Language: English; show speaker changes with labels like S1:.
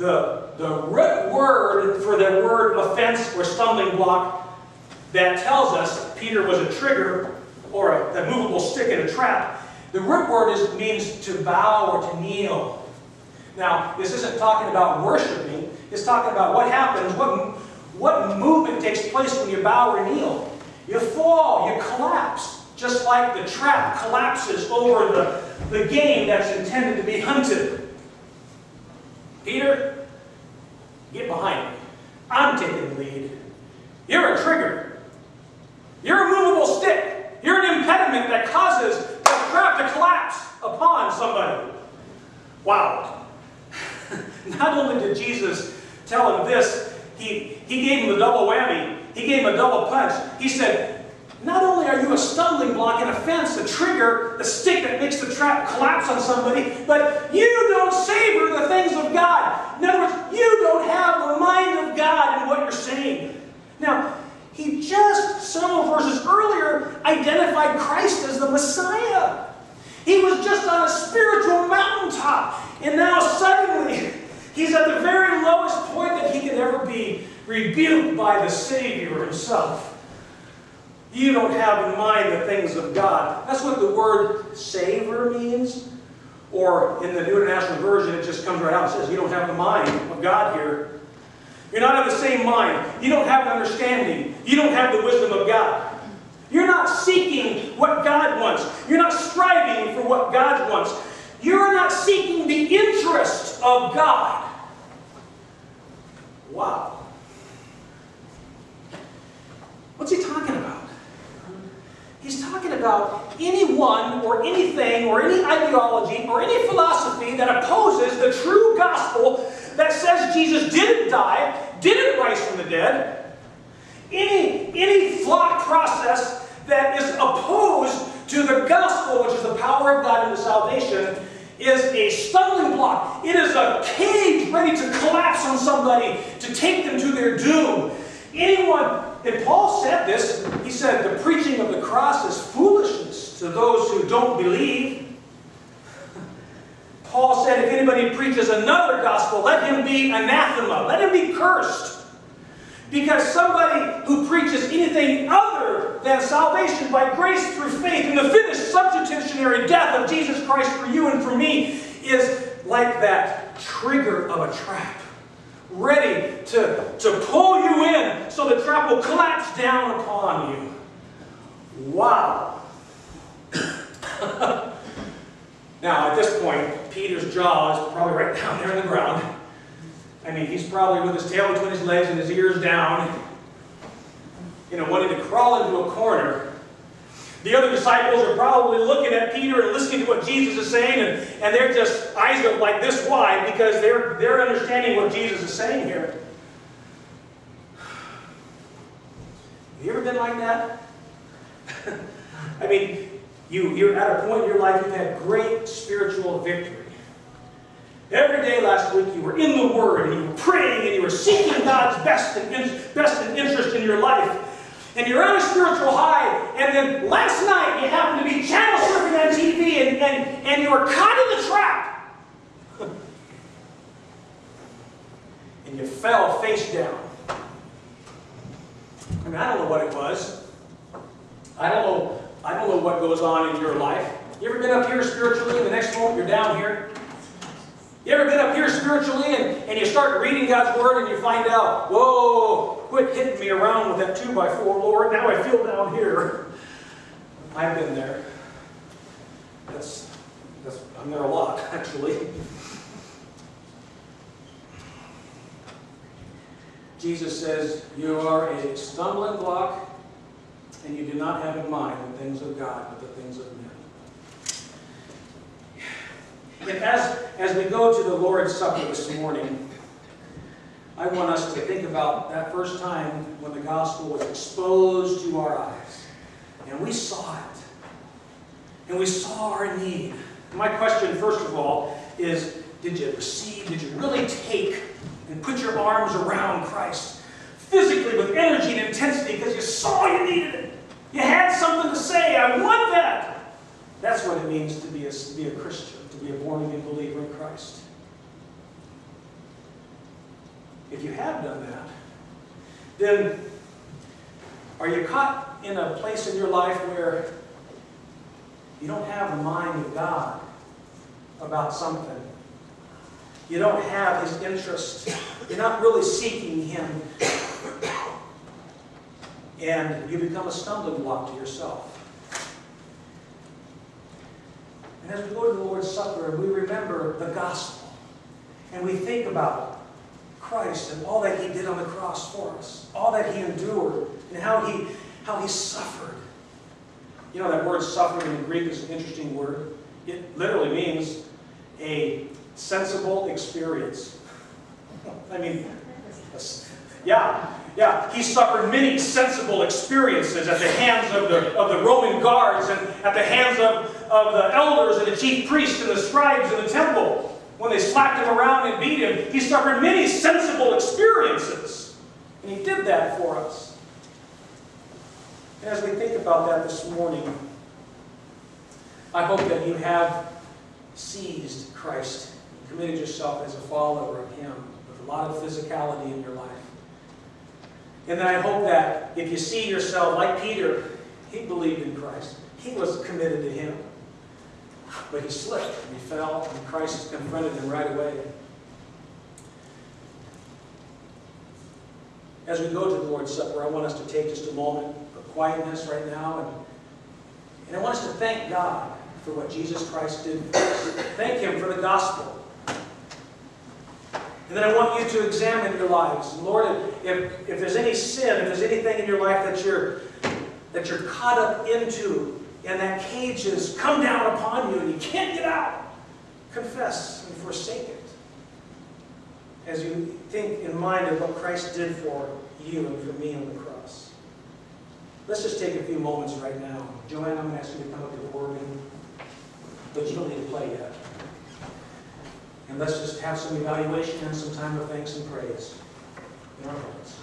S1: the, the root word for the word offense or stumbling block that tells us Peter was a trigger or a, a movable stick in a trap, the root word is, means to bow or to kneel. Now, this isn't talking about worshiping. It's talking about what happens, what, what movement takes place when you bow or kneel. You fall, you collapse, just like the trap collapses over the, the game that's intended to be hunted. Peter, get behind me. I'm taking the lead. You're a trigger. You're a movable stick. You're an impediment that causes the trap to collapse upon somebody. Wow. Not only did Jesus tell him this, he, he gave him a double whammy. He gave him a double punch. He said, not only are you a stumbling block, and a fence, a trigger, the stick that makes the trap collapse on somebody, but you don't savor the things of God. In other words, you don't have the mind of God in what you're saying. Now, he just, several verses earlier, identified Christ as the Messiah. He was just on a spiritual mountaintop. And now suddenly, he's at the very lowest point that he could ever be, rebuked by the Savior himself. You don't have in mind the things of God. That's what the word savor means. Or in the New International Version, it just comes right out and says, You don't have the mind of God here. You're not of the same mind. You don't have the understanding. You don't have the wisdom of God. You're not seeking what God wants. You're not striving for what God wants. You're not seeking the interest of God. Wow. What's he talking about? He's talking about anyone or anything or any ideology or any philosophy that opposes the true gospel that says Jesus didn't die, didn't rise from the dead. Any, any thought process that is opposed to the gospel, which is the power of God into salvation, is a stumbling block. It is a cage ready to collapse on somebody to take them to their doom. Anyone, and Paul said this, he said, the preaching of the cross is foolishness to those who don't believe. Paul said, if anybody preaches another gospel, let him be anathema, let him be cursed. Because somebody who preaches anything other than salvation by grace through faith in the finished substitutionary death of Jesus Christ for you and for me is like that trigger of a trap. Ready to, to pull you in so the trap will collapse down upon you. Wow. now, at this point, Peter's jaw is probably right down there in the ground. I mean, he's probably with his tail between his legs and his ears down, you know, wanting to crawl into a corner. The other disciples are probably looking at Peter and listening to what Jesus is saying, and, and they're just eyes are like this wide because they're, they're understanding what Jesus is saying here. Have you ever been like that? I mean, you, you're at a point in your life you've had great spiritual victory. Every day last week you were in the Word and you were praying and you were seeking God's best and, best and interest in your life. And you're on a spiritual high, and then last night you happened to be channel surfing on TV and, and, and you were caught in the trap. and you fell face down. I mean, I don't know what it was. I don't know, I don't know what goes on in your life. You ever been up here spiritually and the next moment you're down here? You ever been up here spiritually and, and you start reading God's Word and you find out, whoa, quit hitting me around with that 2 by 4 Lord. Now I feel down here. I've been there. That's, that's, I'm there a lot, actually. Jesus says, You are a stumbling block, and you do not have in mind the things of God, but the things of men. As, as we go to the Lord's Supper this morning, I want us to think about that first time when the gospel was exposed to our eyes. And we saw it. And we saw our need. My question, first of all, is did you receive, did you really take and put your arms around Christ physically with energy and intensity because you saw you needed it? You had something to say, I want that. That's what it means to be a, to be a Christian be a born again believer in Christ. if you have done that, then are you caught in a place in your life where you don't have the mind of God about something? You don't have His interest. You're not really seeking Him. And you become a stumbling block to yourself. And as we go to the Lord's Supper, we remember the gospel. And we think about Christ and all that He did on the cross for us, all that He endured, and how He, how he suffered. You know, that word suffering in Greek is an interesting word. It literally means a sensible experience. I mean, yeah, yeah. He suffered many sensible experiences at the hands of the, of the Roman guards and at the hands of, of the elders and the chief priests and the scribes in the temple. When they slapped him around and beat him, he suffered many sensible experiences. And he did that for us. And as we think about that this morning, I hope that you have seized Christ and committed yourself as a follower of Him with a lot of physicality in your life. And then I hope that if you see yourself like Peter, he believed in Christ. He was committed to Him. But he slipped and he fell, and Christ confronted him right away. As we go to the Lord's Supper, I want us to take just a moment of quietness right now. And, and I want us to thank God for what Jesus Christ did for us. Thank Him for the gospel. And then I want you to examine your lives. Lord, if, if there's any sin, if there's anything in your life that you're, that you're caught up into, and that cage has come down upon you and you can't get out, confess and forsake it. As you think in mind of what Christ did for you and for me on the cross. Let's just take a few moments right now. Joanne, I'm going to ask you to come up to the organ, but you don't need to play yet. And let's just have some evaluation and some time of thanks and praise in our hearts.